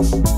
you